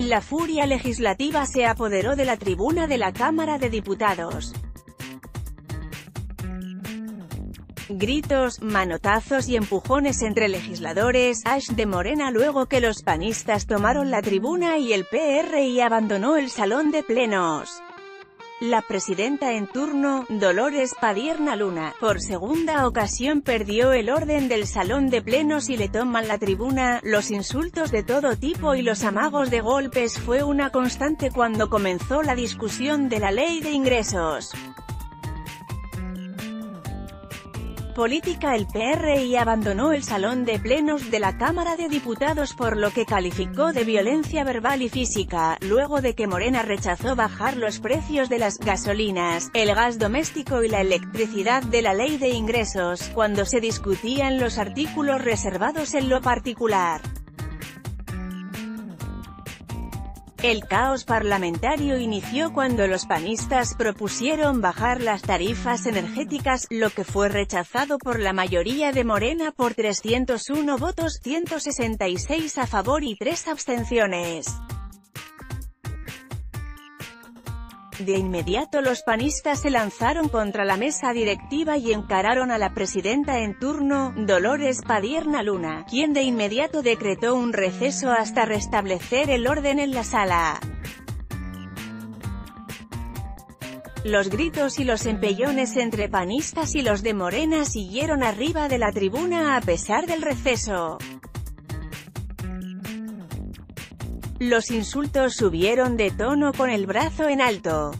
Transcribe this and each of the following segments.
La furia legislativa se apoderó de la tribuna de la Cámara de Diputados. Gritos, manotazos y empujones entre legisladores, Ash de Morena luego que los panistas tomaron la tribuna y el PRI abandonó el salón de plenos. La presidenta en turno, Dolores Padierna Luna, por segunda ocasión perdió el orden del salón de plenos y le toman la tribuna, los insultos de todo tipo y los amagos de golpes fue una constante cuando comenzó la discusión de la ley de ingresos. Política el PRI abandonó el salón de plenos de la Cámara de Diputados por lo que calificó de violencia verbal y física, luego de que Morena rechazó bajar los precios de las gasolinas, el gas doméstico y la electricidad de la ley de ingresos, cuando se discutían los artículos reservados en lo particular. El caos parlamentario inició cuando los panistas propusieron bajar las tarifas energéticas, lo que fue rechazado por la mayoría de Morena por 301 votos, 166 a favor y 3 abstenciones. De inmediato los panistas se lanzaron contra la mesa directiva y encararon a la presidenta en turno, Dolores Padierna Luna, quien de inmediato decretó un receso hasta restablecer el orden en la sala. Los gritos y los empellones entre panistas y los de Morena siguieron arriba de la tribuna a pesar del receso. Los insultos subieron de tono con el brazo en alto.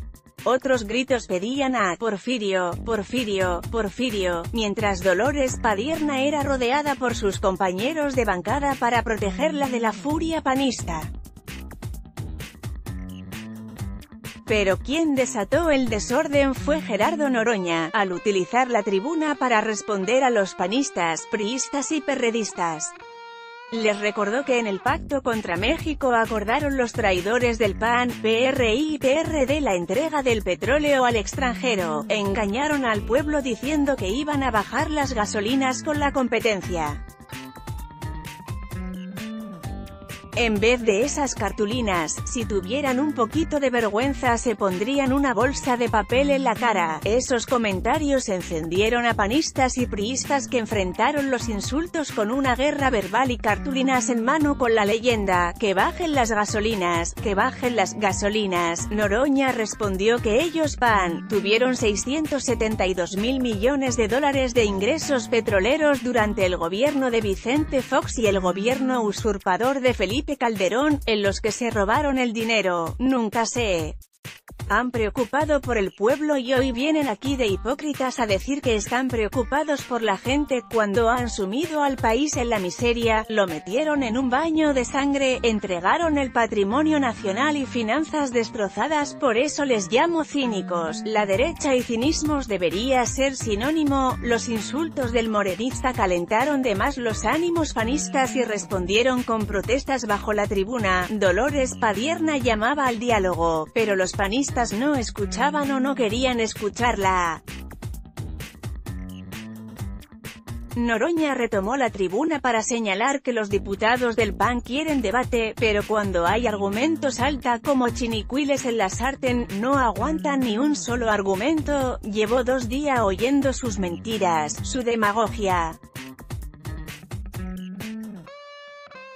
Otros gritos pedían a Porfirio, Porfirio, Porfirio, mientras Dolores Padierna era rodeada por sus compañeros de bancada para protegerla de la furia panista. Pero quien desató el desorden fue Gerardo Noroña, al utilizar la tribuna para responder a los panistas, priistas y perredistas. Les recordó que en el pacto contra México acordaron los traidores del PAN, PRI y PRD la entrega del petróleo al extranjero, engañaron al pueblo diciendo que iban a bajar las gasolinas con la competencia. En vez de esas cartulinas, si tuvieran un poquito de vergüenza se pondrían una bolsa de papel en la cara. Esos comentarios encendieron a panistas y priistas que enfrentaron los insultos con una guerra verbal y cartulinas en mano con la leyenda, que bajen las gasolinas, que bajen las gasolinas. Noroña respondió que ellos PAN, tuvieron 672 mil millones de dólares de ingresos petroleros durante el gobierno de Vicente Fox y el gobierno usurpador de Felipe Calderón, en los que se robaron el dinero, nunca se han preocupado por el pueblo y hoy vienen aquí de hipócritas a decir que están preocupados por la gente cuando han sumido al país en la miseria, lo metieron en un baño de sangre, entregaron el patrimonio nacional y finanzas destrozadas, por eso les llamo cínicos. La derecha y cinismos debería ser sinónimo, los insultos del morenista calentaron de más los ánimos fanistas y respondieron con protestas bajo la tribuna. Dolores Padierna llamaba al diálogo, pero los panistas no escuchaban o no querían escucharla. Noroña retomó la tribuna para señalar que los diputados del PAN quieren debate, pero cuando hay argumentos alta como chinicuiles en la sartén, no aguantan ni un solo argumento, llevó dos días oyendo sus mentiras, su demagogia.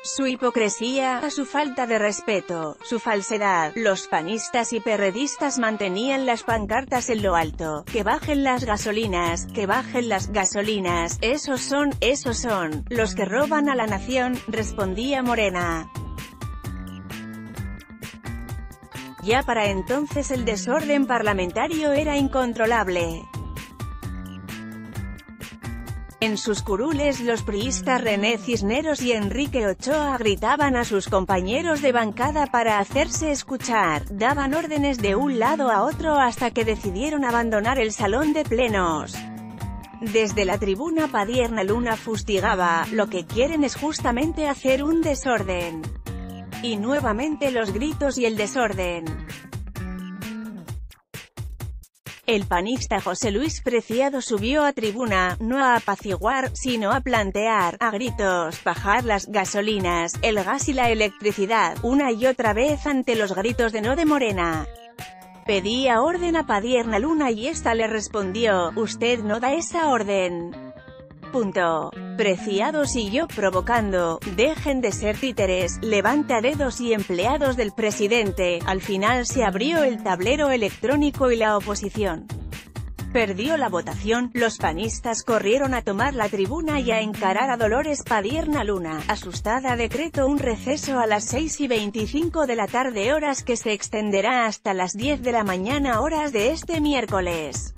Su hipocresía, su falta de respeto, su falsedad. Los panistas y perredistas mantenían las pancartas en lo alto. Que bajen las gasolinas, que bajen las gasolinas. Esos son, esos son, los que roban a la nación, respondía Morena. Ya para entonces el desorden parlamentario era incontrolable. En sus curules los priistas René Cisneros y Enrique Ochoa gritaban a sus compañeros de bancada para hacerse escuchar, daban órdenes de un lado a otro hasta que decidieron abandonar el salón de plenos. Desde la tribuna Padierna Luna fustigaba, lo que quieren es justamente hacer un desorden. Y nuevamente los gritos y el desorden. El panista José Luis Preciado subió a tribuna, no a apaciguar, sino a plantear, a gritos, bajar las gasolinas, el gas y la electricidad, una y otra vez ante los gritos de no de Morena. Pedía orden a Padierna Luna y esta le respondió, usted no da esa orden. Punto. Preciado siguió provocando, dejen de ser títeres, levanta dedos y empleados del presidente, al final se abrió el tablero electrónico y la oposición perdió la votación, los panistas corrieron a tomar la tribuna y a encarar a Dolores Padierna Luna. Asustada decretó un receso a las 6 y 25 de la tarde horas que se extenderá hasta las 10 de la mañana horas de este miércoles.